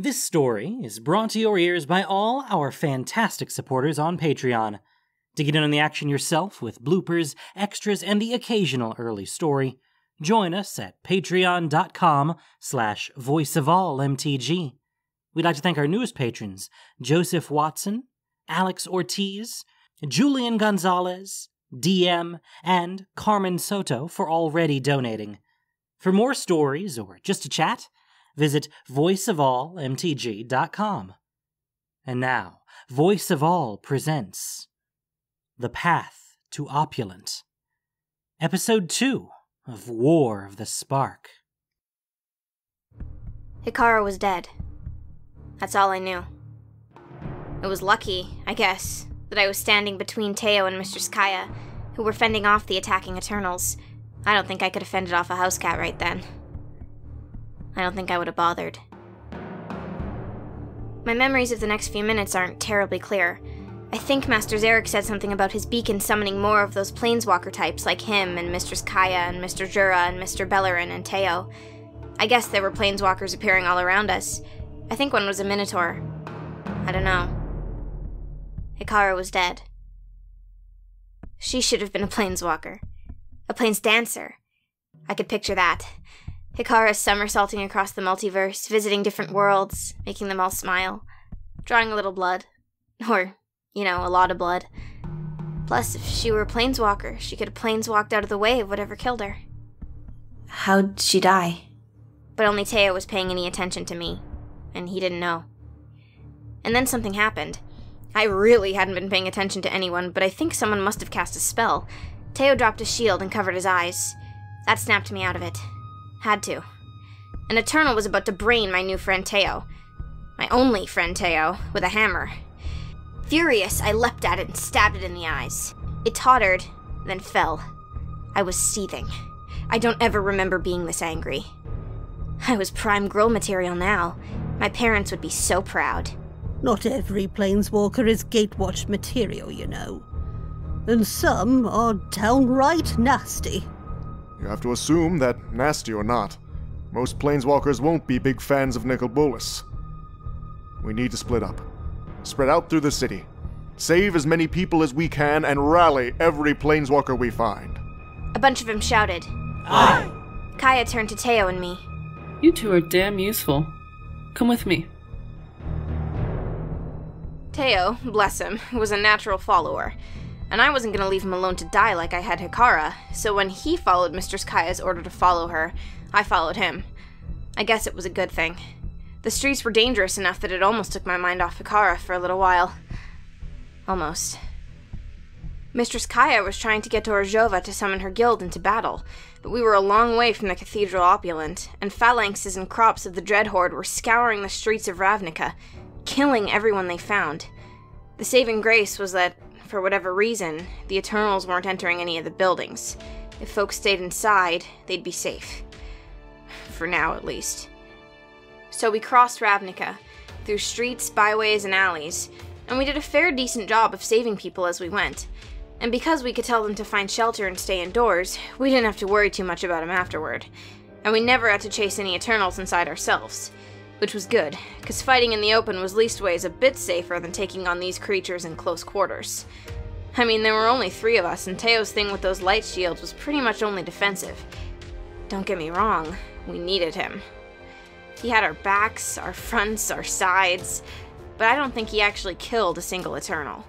This story is brought to your ears by all our fantastic supporters on Patreon. To get in on the action yourself with bloopers, extras, and the occasional early story, join us at patreon.com slash voiceofallmtg. We'd like to thank our newest patrons, Joseph Watson, Alex Ortiz, Julian Gonzalez, DM, and Carmen Soto for already donating. For more stories or just to chat, visit voiceofallmtg.com. And now, Voice of All presents The Path to Opulent, Episode 2 of War of the Spark. Hekara was dead. That's all I knew. It was lucky, I guess, that I was standing between Teyo and Mistress Kaya, who were fending off the attacking Eternals. I don't think I could have fended off a house cat right then. I don't think I would have bothered. My memories of the next few minutes aren't terribly clear. I think Master Zarek said something about his beacon summoning more of those planeswalker types like him and Mistress Kaya and Mr. Jura and Mr. Beleren and Teyo. I guess there were planeswalkers appearing all around us. I think one was a Minotaur. I don't know. Hekara was dead. She should have been a planeswalker. A plains dancer. I could picture that. Hekara somersaulting across the multiverse, visiting different worlds, making them all smile, drawing a little blood. Or, you know, a lot of blood. Plus, if she were a planeswalker, she could have planeswalked out of the way of whatever killed her. How'd she die? But only Teyo was paying any attention to me, and he didn't know. And then something happened. I really hadn't been paying attention to anyone, but I think someone must have cast a spell. Teyo dropped his shield and covered his eyes. That snapped me out of it. Had to. An Eternal was about to brain my new friend Teyo. My only friend Teyo, with a hammer. Furious, I leapt at it and stabbed it in the eyes. It tottered, then fell. I was seething. I don't ever remember being this angry. I was prime Gruul material now. My parents would be so proud. Not every planeswalker is gatewatch material, you know. And some are downright nasty. You have to assume that, nasty or not, most planeswalkers won't be big fans of Nicol Bolas. We need to split up. Spread out through the city. Save as many people as we can and rally every planeswalker we find. A bunch of them shouted. Aye! Kaya turned to Teyo and me. You two are damn useful. Come with me. Teyo, bless him, was a natural follower. And I wasn't gonna leave him alone to die like I had Hekara, so when he followed Mistress Kaya's order to follow her, I followed him. I guess it was a good thing. The streets were dangerous enough that it almost took my mind off Hekara for a little while. Almost. Mistress Kaya was trying to get to Orzhova to summon her guild into battle, but we were a long way from the Cathedral Opulent, and phalanxes and crops of the Dread Horde were scouring the streets of Ravnica, killing everyone they found. The saving grace was that, for whatever reason, the Eternals weren't entering any of the buildings. If folks stayed inside, they'd be safe. For now, at least. So we crossed Ravnica, through streets, byways, and alleys, and we did a fair decent job of saving people as we went. And because we could tell them to find shelter and stay indoors, we didn't have to worry too much about them afterward. And we never had to chase any Eternals inside ourselves. Which was good, because fighting in the open was leastways a bit safer than taking on these creatures in close quarters. I mean, there were only three of us, and Teyo's thing with those light shields was pretty much only defensive. Don't get me wrong, we needed him. He had our backs, our fronts, our sides, but I don't think he actually killed a single Eternal.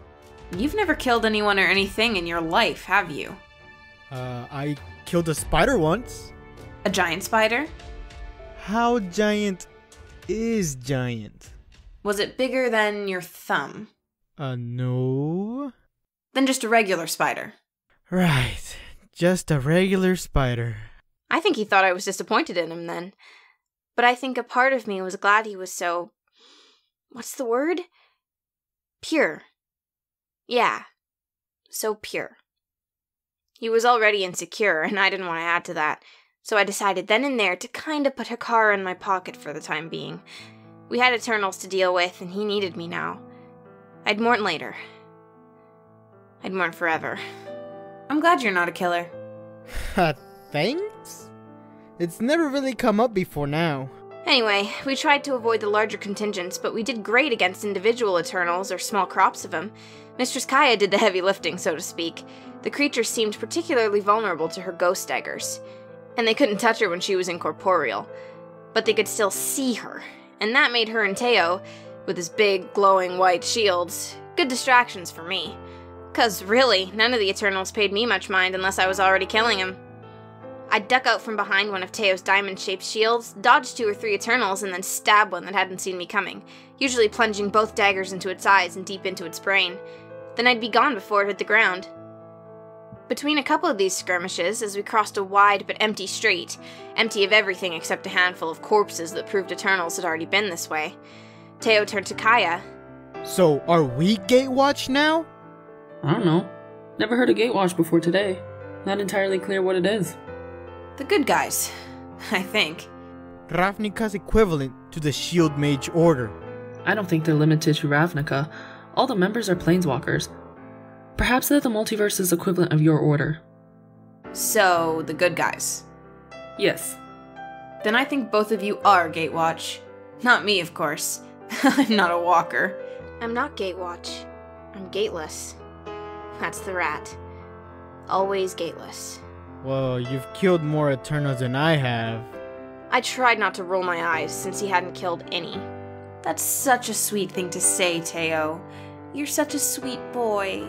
You've never killed anyone or anything in your life, have you? Uh, I killed a spider once. A giant spider? How giant is giant? Was it bigger than your thumb? Uh, no. Then just a regular spider. Right. Just a regular spider. I think he thought I was disappointed in him then. But I think a part of me was glad he was so. What's the word? Pure. Yeah. So pure. He was already insecure, and I didn't want to add to that, so I decided then and there to kind of put Hekara in my pocket for the time being. We had Eternals to deal with, and he needed me now. I'd mourn later. I'd mourn forever. I'm glad you're not a killer. Thanks? It's never really come up before now. Anyway, we tried to avoid the larger contingents, but we did great against individual Eternals or small crops of them. Mistress Kaya did the heavy lifting, so to speak. The creatures seemed particularly vulnerable to her ghost daggers, and they couldn't touch her when she was incorporeal. But they could still see her, and that made her and Teyo, with his big, glowing white shields, good distractions for me. Cause really, none of the Eternals paid me much mind unless I was already killing him. I'd duck out from behind one of Teyo's diamond shaped shields, dodge two or three Eternals, and then stab one that hadn't seen me coming, usually plunging both daggers into its eyes and deep into its brain. Then I'd be gone before it hit the ground. Between a couple of these skirmishes, as we crossed a wide but empty street, empty of everything except a handful of corpses that proved Eternals had already been this way, Teyo turned to Kaya. So, are we Gatewatch now? I don't know. Never heard of Gatewatch before today. Not entirely clear what it is. The good guys, I think. Ravnica's equivalent to the Shield Mage Order. I don't think they're limited to Ravnica. All the members are planeswalkers. Perhaps they're the multiverse's equivalent of your order. So, the good guys. Yes. Then I think both of you are Gatewatch. Not me, of course. I'm not a walker. I'm not Gatewatch. I'm gateless. That's the rat. Always gateless. Well, you've killed more Eternals than I have. I tried not to roll my eyes since he hadn't killed any. That's such a sweet thing to say, Teyo. You're such a sweet boy.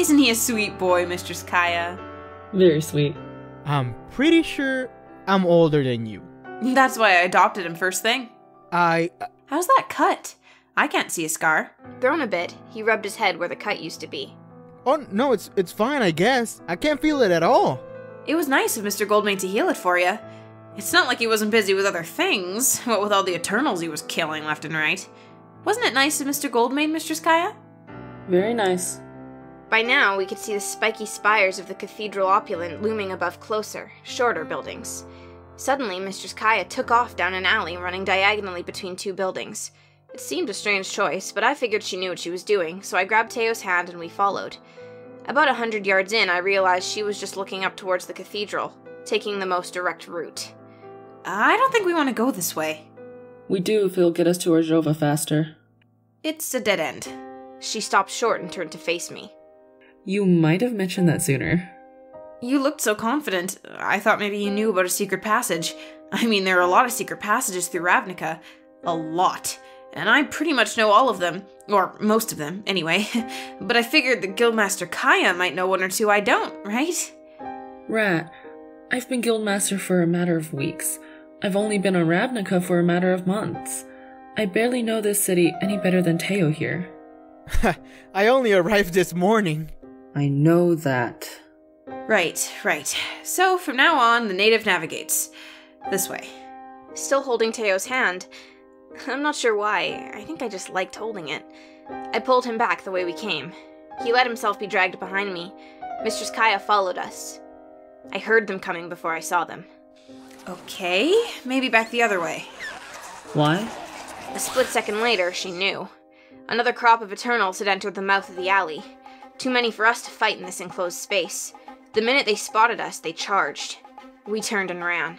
Isn't he a sweet boy, Mistress Kaya? Very sweet. I'm pretty sure I'm older than you. That's why I adopted him first thing. I. How's that cut? I can't see a scar. Thrown a bit, he rubbed his head where the cut used to be. Oh no, it's it's fine, I guess. I can't feel it at all. It was nice of Mr. Goldmane to heal it for you. It's not like he wasn't busy with other things, what with all the Eternals he was killing left and right. Wasn't it nice of Mr. Goldmane, Mistress Kaya? Very nice. By now, we could see the spiky spires of the cathedral opulent looming above closer, shorter buildings. Suddenly, Mistress Kaya took off down an alley running diagonally between two buildings. It seemed a strange choice, but I figured she knew what she was doing, so I grabbed Teyo's hand and we followed. About a hundred yards in, I realized she was just looking up towards the cathedral, taking the most direct route. I don't think we want to go this way. We do if it'll get us to Orzhova faster. It's a dead end. She stopped short and turned to face me. You might have mentioned that sooner. You looked so confident. I thought maybe you knew about a secret passage. I mean, there are a lot of secret passages through Ravnica. A lot. And I pretty much know all of them. Or most of them, anyway. but I figured that Guildmaster Kaya might know one or two I don't, right? Rat, I've been Guildmaster for a matter of weeks. I've only been on Ravnica for a matter of months. I barely know this city any better than Teyo here. I only arrived this morning. I know that. Right, right. So from now on, the native navigates. This way. Still holding Teyo's hand. I'm not sure why. I think I just liked holding it. I pulled him back the way we came. He let himself be dragged behind me. Mistress Kaya followed us. I heard them coming before I saw them. Okay, maybe back the other way. Why? A split second later, she knew. Another crop of Eternals had entered the mouth of the alley. Too many for us to fight in this enclosed space. The minute they spotted us, they charged. We turned and ran.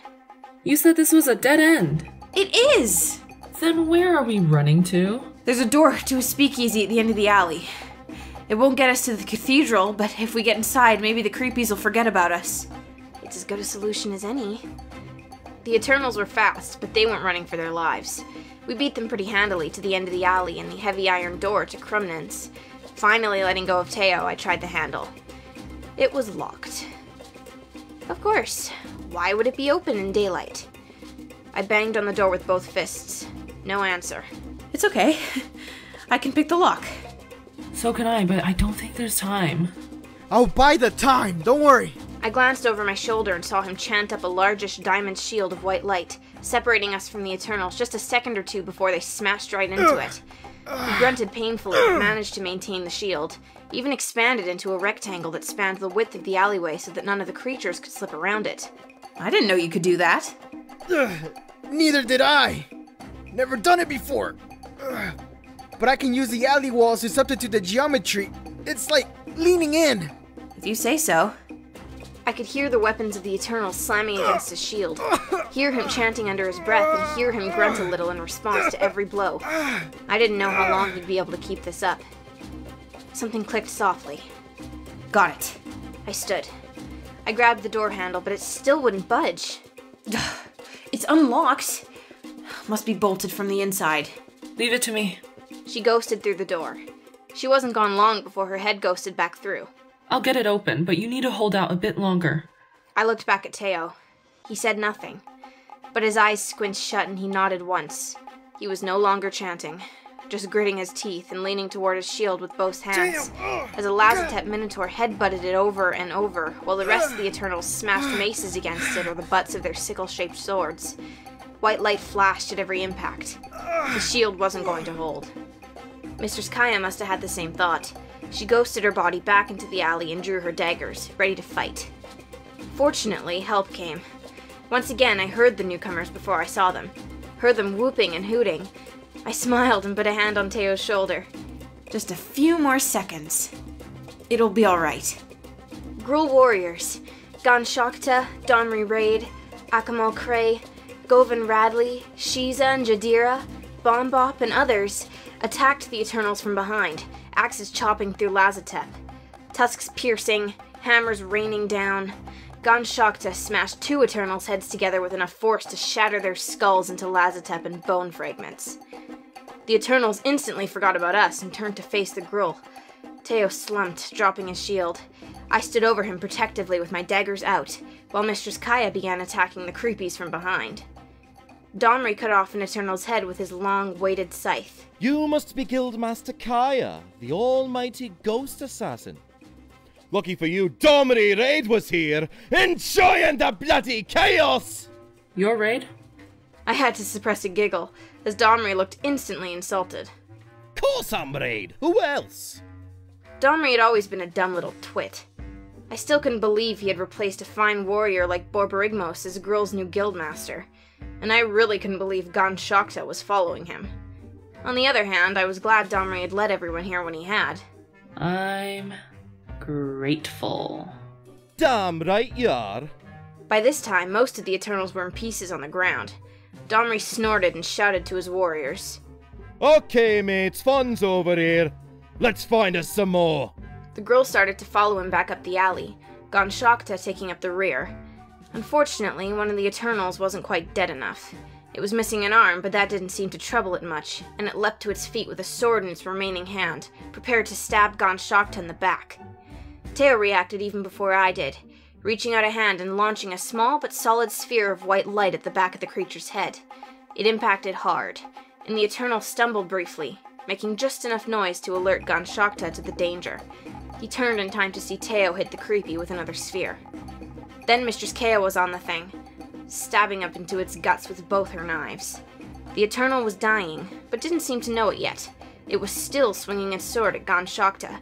You said this was a dead end. It is! Then where are we running to? There's a door to a speakeasy at the end of the alley. It won't get us to the cathedral, but if we get inside, maybe the creepies will forget about us. It's as good a solution as any. The Eternals were fast, but they weren't running for their lives. We beat them pretty handily to the end of the alley and the heavy iron door to Crumnan's. Finally letting go of Teyo, I tried the handle. It was locked. Of course. Why would it be open in daylight? I banged on the door with both fists. No answer. It's okay. I can pick the lock. So can I, but I don't think there's time. Oh, I'll buy the time, don't worry. I glanced over my shoulder and saw him chant up a largish diamond shield of white light, separating us from the Eternals just a second or two before they smashed right into it. He grunted painfully, but managed to maintain the shield, even expanded into a rectangle that spanned the width of the alleyway so that none of the creatures could slip around it. I didn't know you could do that. Ugh, neither did I. Never done it before. Ugh. But I can use the alley walls to substitute the geometry. It's like leaning in. If you say so. I I could hear the weapons of the Eternals slamming against his shield, hear him chanting under his breath, and hear him grunt a little in response to every blow. I didn't know how long he'd be able to keep this up. Something clicked softly. Got it. I stood. I grabbed the door handle, but it still wouldn't budge. It's unlocked. Must be bolted from the inside. Leave it to me. She ghosted through the door. She wasn't gone long before her head ghosted back through. I'll get it open, but you need to hold out a bit longer. I looked back at Teyo. He said nothing, but his eyes squinched shut and he nodded once. He was no longer chanting, just gritting his teeth and leaning toward his shield with both hands, as a Lazotep Minotaur headbutted it over and over, while the rest of the Eternals smashed maces against it or the butts of their sickle-shaped swords. White light flashed at every impact. The shield wasn't going to hold. Mistress Kaya must have had the same thought. She ghosted her body back into the alley and drew her daggers, ready to fight. Fortunately, help came. Once again, I heard the newcomers before I saw them. Heard them whooping and hooting. I smiled and put a hand on Teyo's shoulder. Just a few more seconds. It'll be alright. Gruul warriors Gan Shokta, Raid, Akamal Cray, Govan Radley, Shiza and Jadira, Bombop, and others attacked the Eternals from behind, axes chopping through Lazotep. Tusks piercing, hammers raining down. Gan Shokta smashed two Eternals' heads together with enough force to shatter their skulls into Lazotep and bone fragments. The Eternals instantly forgot about us and turned to face the Gruul. Teyo slumped, dropping his shield. I stood over him protectively with my daggers out, while Mistress Kaya began attacking the creepies from behind. Domri cut off an Eternal's head with his long, weighted scythe. You must be Guildmaster Kaya, the almighty ghost assassin. Lucky for you, Domri Rade was here, enjoying the bloody chaos! Your Rade? I had to suppress a giggle, as Domri looked instantly insulted. Course I'm Rade, who else? Domri had always been a dumb little twit. I still couldn't believe he had replaced a fine warrior like Borborygmos as Gruul's new guildmaster, and I really couldn't believe Gan Shokta was following him. On the other hand, I was glad Domri had let everyone here when he had. I'm grateful. Damn right you are. By this time, most of the Eternals were in pieces on the ground. Domri snorted and shouted to his warriors. Okay, mates, fun's over here. Let's find us some more. The Gruul started to follow him back up the alley, Gan Shakta taking up the rear. Unfortunately, one of the Eternals wasn't quite dead enough. It was missing an arm, but that didn't seem to trouble it much, and it leapt to its feet with a sword in its remaining hand, prepared to stab Shokta in the back. Teyo reacted even before I did, reaching out a hand and launching a small but solid sphere of white light at the back of the creature's head. It impacted hard, and the Eternal stumbled briefly, making just enough noise to alert Shokta to the danger. He turned in time to see Teyo hit the creepy with another sphere. Then Mistress Kaya was on the thing, stabbing up into its guts with both her knives. The Eternal was dying, but didn't seem to know it yet. It was still swinging its sword at Gan Shokta.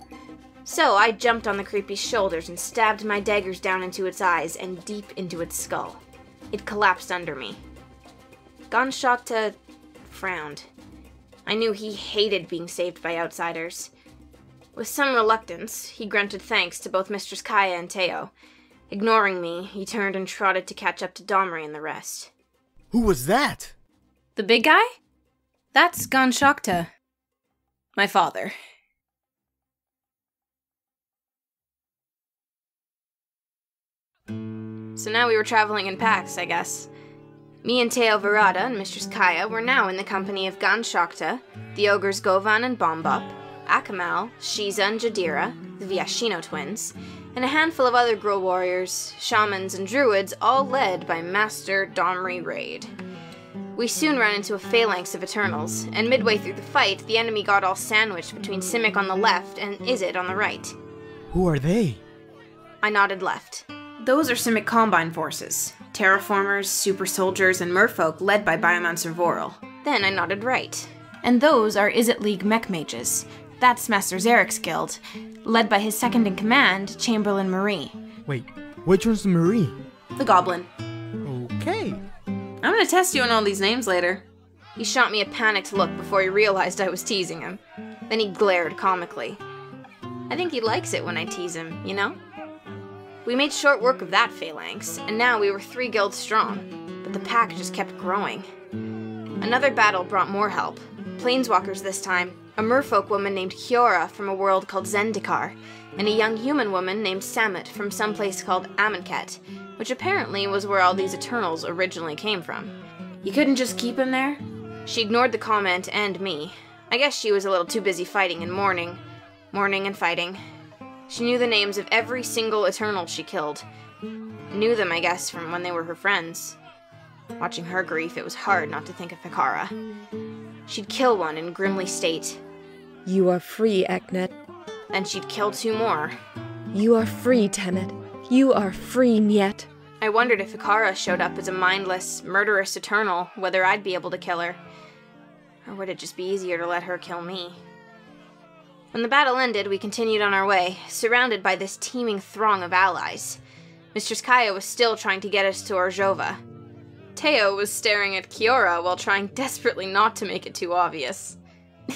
So I jumped on the creepy's shoulders and stabbed my daggers down into its eyes and deep into its skull. It collapsed under me. Gan Shokta frowned. I knew he hated being saved by outsiders. With some reluctance, he grunted thanks to both Mistress Kaya and Teyo. Ignoring me, he turned and trotted to catch up to Domri and the rest. Who was that? The big guy? That's Gan Shokta. My father. So now we were traveling in packs, I guess. Me and Teyo Verada and Mistress Kaya were now in the company of Gan Shokta, the ogres Govan and Bombop, Akamal, Shiza and Jadira, the Viashino twins, and a handful of other Gruul warriors, shamans, and druids, all led by Master Domri Rade. We soon ran into a phalanx of Eternals, and midway through the fight, the enemy got all sandwiched between Simic on the left and Izzet on the right. Who are they? I nodded left. Those are Simic Combine forces. Terraformers, super soldiers, and merfolk led by Biomancer Vorel. Then I nodded right. And those are Izzet League mech mages. That's Master Zarek's guild, led by his second in command, Chamberlain Maree. Wait, which one's the Maree? The Goblin. Okay. I'm gonna test you on all these names later. He shot me a panicked look before he realized I was teasing him. Then he glared comically. I think he likes it when I tease him, you know? We made short work of that phalanx, and now we were three guilds strong, but the pack just kept growing. Another battle brought more help. Planeswalkers this time, a merfolk woman named Kiora from a world called Zendikar, and a young human woman named Samut from some place called Amonkhet, which apparently was where all these Eternals originally came from. You couldn't just keep him there? She ignored the comment and me. I guess she was a little too busy fighting and mourning. Mourning and fighting. She knew the names of every single Eternal she killed. Knew them, I guess, from when they were her friends. Watching her grief, it was hard not to think of Hekara. She'd kill one and grimly state, You are free, Eknet. then she'd kill two more. You are free, Temet. You are free, Niet. I wondered if Hekara showed up as a mindless, murderous Eternal, whether I'd be able to kill her. Or would it just be easier to let her kill me? When the battle ended, we continued on our way, surrounded by this teeming throng of allies. Mistress Kaya was still trying to get us to Orzhova. Teyo was staring at Kiora while trying desperately not to make it too obvious.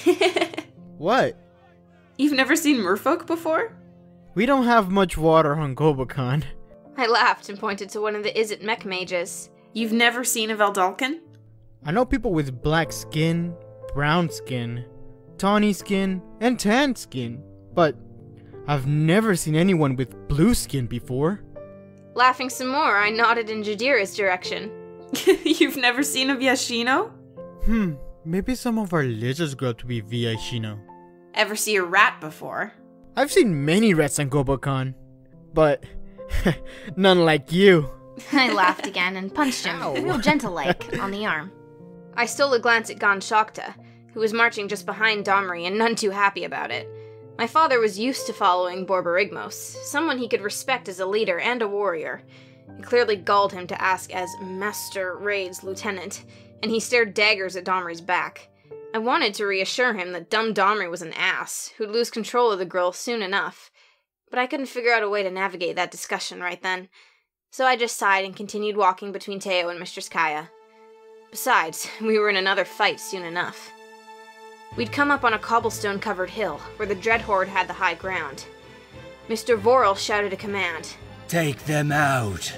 What? You've never seen merfolk before? We don't have much water on Gobakhan. I laughed and pointed to one of the Izzet mech mages. You've never seen a Vedalken? I know people with black skin, brown skin, tawny skin, and tan skin, but I've never seen anyone with blue skin before. Laughing some more, I nodded in Jadira's direction. You've never seen a Viashino? Hmm, maybe some of our lizards grow up to be Viashino. Ever see a rat before? I've seen many rats on Gobakhan, but none like you. I laughed again and punched him, Ow. real gentle like, on the arm. I stole a glance at Gan Shokta, who was marching just behind Domri and none too happy about it. My father was used to following Borborygmos, someone he could respect as a leader and a warrior. Clearly galled him to ask as Master Rade's lieutenant, and he stared daggers at Domri's back. I wanted to reassure him that dumb Domri was an ass, who'd lose control of the Gruul soon enough. But I couldn't figure out a way to navigate that discussion right then. So I just sighed and continued walking between Teyo and Mistress Kaya. Besides, we were in another fight soon enough. We'd come up on a cobblestone covered hill, where the Dread Horde had the high ground. Mr. Vorel shouted a command. Take them out.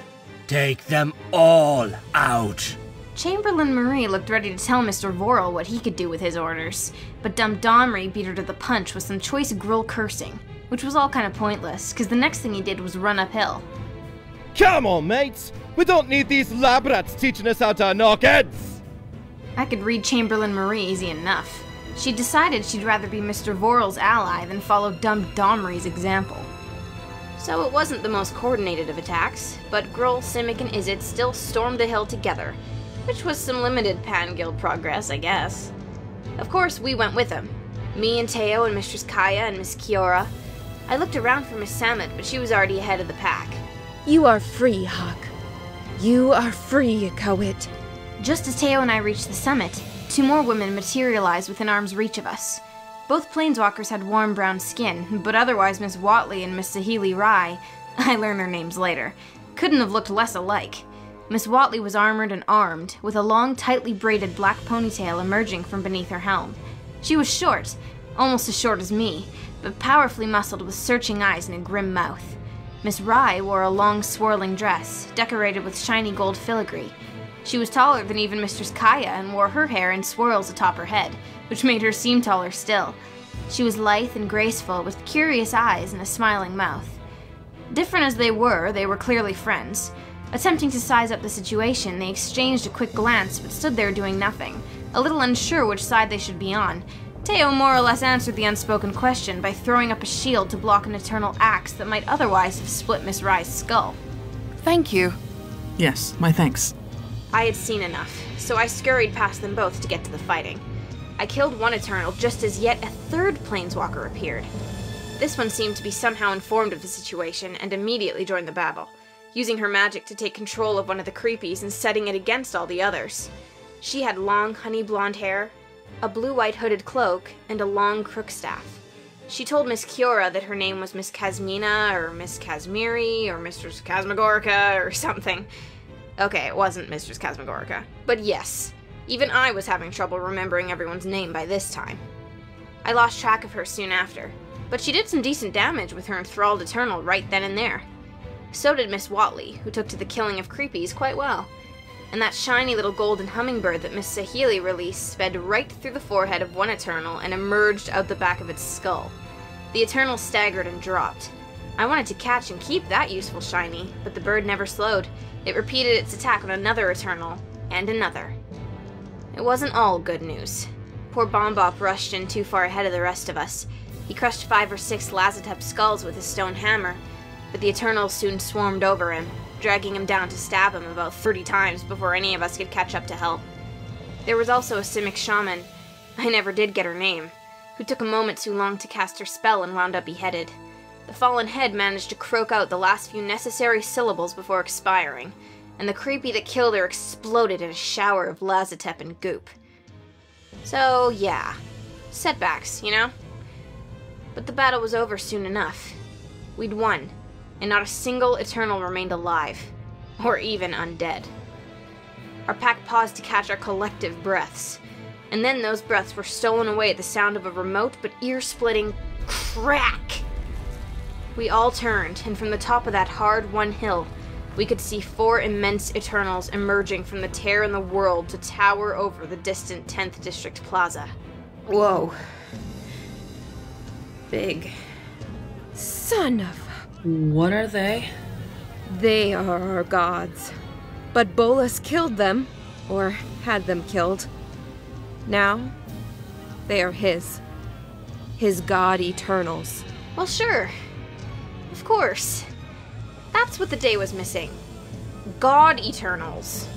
Take them all out. Chamberlain Maree looked ready to tell Mr. Vorel what he could do with his orders, but dumb Domri beat her to the punch with some choice Gruul cursing, which was all kind of pointless, because the next thing he did was run uphill. Come on, mates! We don't need these lab rats teaching us how to knock heads! I could read Chamberlain Maree easy enough. She decided she'd rather be Mr. Vorel's ally than follow dumb Domri's example. So it wasn't the most coordinated of attacks, but Gruul, Simic, and Izzet still stormed the hill together, which was some limited Pan Guild progress, I guess. Of course, we went with them. Me and Teyo and Mistress Kaya and Miss Kiora. I looked around for Miss Samut, but she was already ahead of the pack. You are free, Hawk. You are free, Kawit. Just as Teyo and I reached the summit, two more women materialized within arm's reach of us. Both planeswalkers had warm brown skin, but otherwise Miss Huatli and Miss Saheeli Rai, I learned their names later, couldn't have looked less alike. Miss Huatli was armored and armed, with a long, tightly braided black ponytail emerging from beneath her helm. She was short, almost as short as me, but powerfully muscled with searching eyes and a grim mouth. Miss Rai wore a long, swirling dress, decorated with shiny gold filigree. She was taller than even Mistress Kaya and wore her hair in swirls atop her head, which made her seem taller still. She was lithe and graceful, with curious eyes and a smiling mouth. Different as they were, they were clearly friends. Attempting to size up the situation, they exchanged a quick glance but stood there doing nothing, a little unsure which side they should be on. Teyo more or less answered the unspoken question by throwing up a shield to block an eternal axe that might otherwise have split Miss Rai's skull. Thank you. Yes, my thanks. I had seen enough, so I scurried past them both to get to the fighting. I killed one Eternal just as yet a third Planeswalker appeared. This one seemed to be somehow informed of the situation and immediately joined the battle, using her magic to take control of one of the creepies and setting it against all the others. She had long, honey blonde hair, a blue white hooded cloak, and a long crook staff. She told Miss Kiora that her name was Miss Kasmina, or Miss Casmiri, or Mistress Casmagorica, or something. Okay, it wasn't Mistress Casmagorica. But yes, even I was having trouble remembering everyone's name by this time. I lost track of her soon after, but she did some decent damage with her enthralled Eternal right then and there. So did Miss Huatli, who took to the killing of creepies quite well. And that shiny little golden hummingbird that Miss Saheeli released sped right through the forehead of one Eternal and emerged out the back of its skull. The Eternal staggered and dropped. I wanted to catch and keep that useful shiny, but the bird never slowed. It repeated its attack on another Eternal, and another. It wasn't all good news. Poor Bombop rushed in too far ahead of the rest of us. He crushed five or six Lazotep skulls with his stone hammer, but the Eternals soon swarmed over him, dragging him down to stab him about 30 times before any of us could catch up to help. There was also a Simic shaman, I never did get her name, who took a moment too long to cast her spell and wound up beheaded. The fallen head managed to croak out the last few necessary syllables before expiring, and the creepy that killed her exploded in a shower of Lazotep and goop. So, yeah. Setbacks, you know? But the battle was over soon enough. We'd won, and not a single Eternal remained alive, or even undead. Our pack paused to catch our collective breaths, and then those breaths were stolen away at the sound of a remote but ear splitting crack. We all turned, and from the top of that hard won hill, we could see four immense Eternals emerging from the tear in the world to tower over the distant 10th District Plaza. Whoa. Big. Son of. What are they? They are our gods. But Bolas killed them, or had them killed. Now, they are his. His god Eternals. Well, sure. Of course. That's what the day was missing. God Eternals.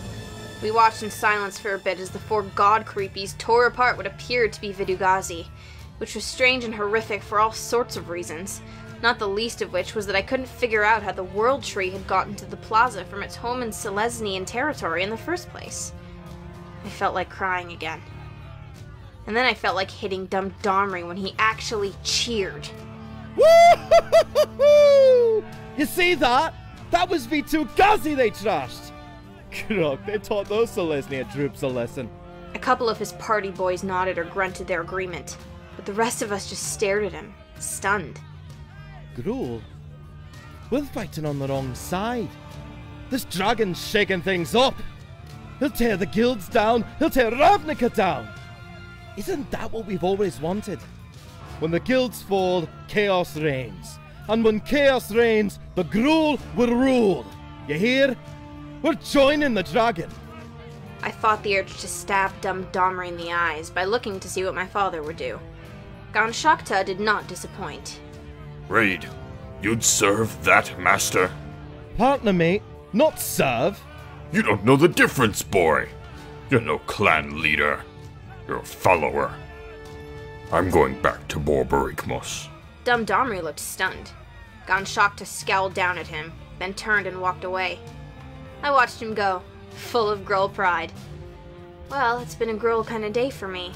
We watched in silence for a bit as the four god creepies tore apart what appeared to be Vitu-Ghazi, which was strange and horrific for all sorts of reasons, not the least of which was that I couldn't figure out how the World Tree had gotten to the plaza from its home in Selesnyan territory in the first place. I felt like crying again. And then I felt like hitting Dumb Domri when he actually cheered. You see that? That was V2 they trashed! Croc, they taught those Selesnya troops a lesson. A couple of his party boys nodded or grunted their agreement, but the rest of us just stared at him, stunned. Gruul? We're fighting on the wrong side. This dragon's shaking things up. He'll tear the guilds down, he'll tear Ravnica down. Isn't that what we've always wanted? When the guilds fall, chaos reigns. And when chaos reigns, the Gruul will rule. You hear? We're joining the dragon. I fought the urge to stab dumb Domri in the eyes by looking to see what my father would do. Gan Shokta did not disappoint. Rade, you'd serve that master? Partner, mate, not serve. You don't know the difference, boy. You're no clan leader. You're a follower. I'm going back to Borborygmos. Dumb Domri looked stunned. Gan Shokta scowled down at him, then turned and walked away. I watched him go, full of Gruul pride. Well, it's been a Gruul kind of day for me.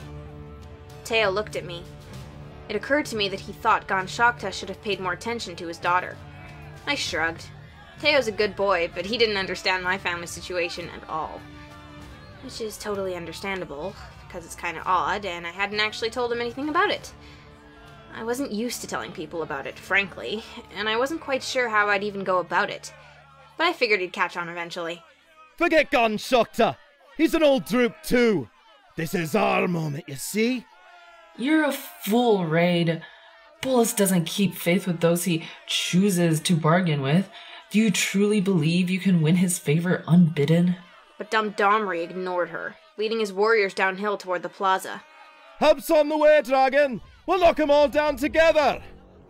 Teyo looked at me. It occurred to me that he thought Gan Shokta should have paid more attention to his daughter. I shrugged. Teyo's a good boy, but he didn't understand my family situation at all. Which is totally understandable, because it's kind of odd, and I hadn't actually told him anything about it. I wasn't used to telling people about it, frankly, and I wasn't quite sure how I'd even go about it. But I figured he'd catch on eventually. Forget Gan Shokta! He's an old droop too! This is our moment, you see? You're a fool, Rade. Bolas doesn't keep faith with those he chooses to bargain with. Do you truly believe you can win his favor unbidden? But Dumb Domri ignored her, leading his warriors downhill toward the plaza. Help's on the way, dragon! We'll knock 'em all down together!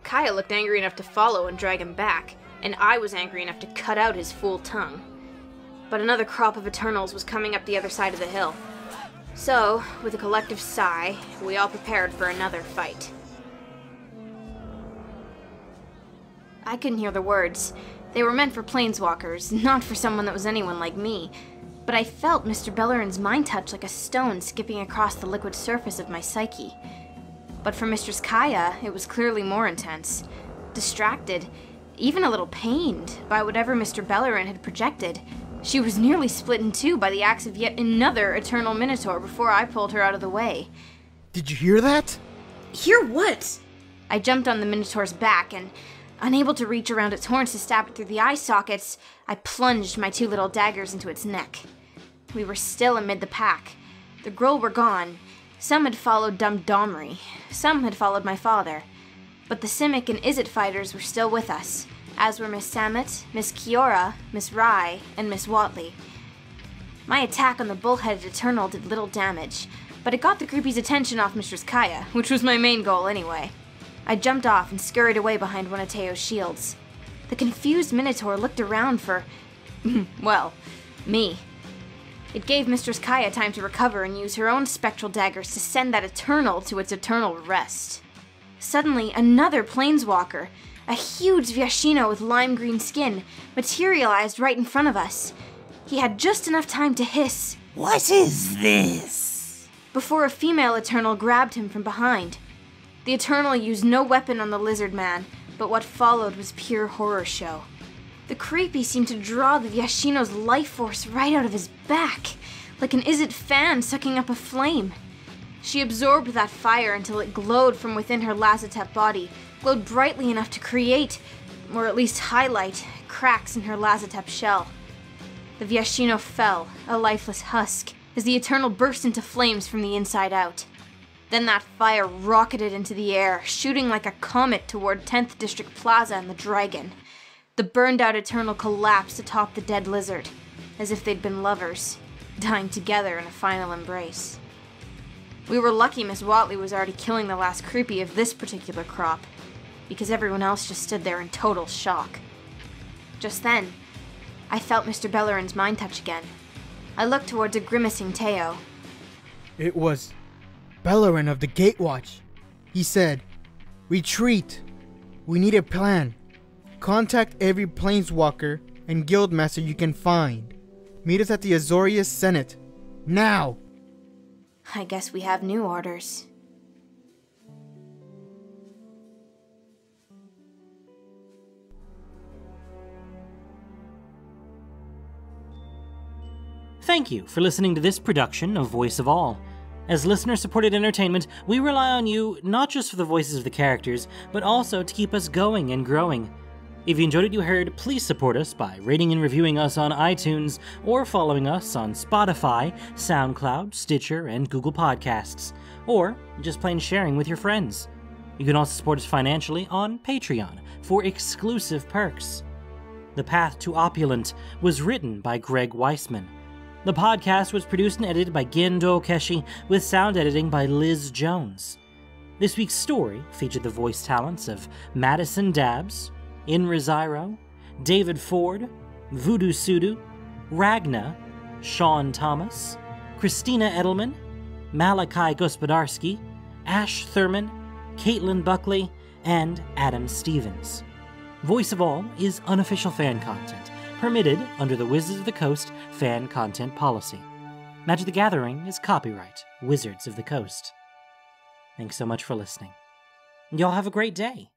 Kaya looked angry enough to follow and drag him back, and I was angry enough to cut out his fool tongue. But another crop of Eternals was coming up the other side of the hill. So, with a collective sigh, we all prepared for another fight. I couldn't hear the words. They were meant for planeswalkers, not for someone that was anyone like me. But I felt Mr. Beleren's mind touch like a stone skipping across the liquid surface of my psyche. But for Mistress Kaya, it was clearly more intense. Distracted, even a little pained by whatever Mr. Beleren had projected. She was nearly split in two by the axe of yet another Eternal Minotaur before I pulled her out of the way. Did you hear that? Hear what? I jumped on the Minotaur's back and Unable to reach around its horns to stab it through the eye sockets, I plunged my two little daggers into its neck. We were still amid the pack. The Gruul were gone. Some had followed Dum Domri. Some had followed my father. But the Simic and Izzet fighters were still with us, as were Miss Samut, Miss Kiora, Miss Rai, and Miss Huatli. My attack on the bullheaded Eternal did little damage, but it got the groupie's attention off Mistress Kaya, which was my main goal anyway. I jumped off and scurried away behind one of Teyo's shields. The confused Minotaur looked around for. well, me. It gave Mistress Kaya time to recover and use her own spectral daggers to send that Eternal to its eternal rest. Suddenly, another planeswalker, a huge Viashino with lime green skin, materialized right in front of us. He had just enough time to hiss, What is this? before a female Eternal grabbed him from behind. The Eternal used no weapon on the lizard man, but what followed was pure horror show. The creepy seemed to draw the Viashino's life force right out of his back, like an Izzet fan sucking up a flame. She absorbed that fire until it glowed from within her Lazotep body, glowed brightly enough to create, or at least highlight, cracks in her Lazotep shell. The Viashino fell, a lifeless husk, as the Eternal burst into flames from the inside out. Then that fire rocketed into the air, shooting like a comet toward 10th District Plaza and the Dragon. The burned out Eternal collapsed atop the dead lizard, as if they'd been lovers, dying together in a final embrace. We were lucky Miss Huatli was already killing the last creepy of this particular crop, because everyone else just stood there in total shock. Just then, I felt Mr. Beleren's mind touch again. I looked towards a grimacing Teyo. It was Beleren of the Gatewatch. He said, Retreat. We need a plan. Contact every planeswalker and guildmaster you can find. Meet us at the Azorius Senate. Now! I guess we have new orders. Thank you for listening to this production of Voice of All. As listener supported entertainment, we rely on you not just for the voices of the characters, but also to keep us going and growing. If you enjoyed what you heard, please support us by rating and reviewing us on iTunes or following us on Spotify, SoundCloud, Stitcher, and Google Podcasts, or just plain sharing with your friends. You can also support us financially on Patreon for exclusive perks. The Path to Opulent was written by Greg Weisman. The podcast was produced and edited by Gen Doukeshi, with sound editing by Liz Jones. This week's story featured the voice talents of Madison Dabbs, Inrezairo, David Ford, Vudu Sudu, Ragna, Sean Thomas, Christina Eddleman, Malachi Gospodarski, Ashe Thurman, Caitlin Buckley, and Adam Stephens. Voice of All is unofficial fan content, permitted under the Wizards of the Coast fan content policy. Magic the Gathering is copyright Wizards of the Coast. Thanks so much for listening. Y'all have a great day.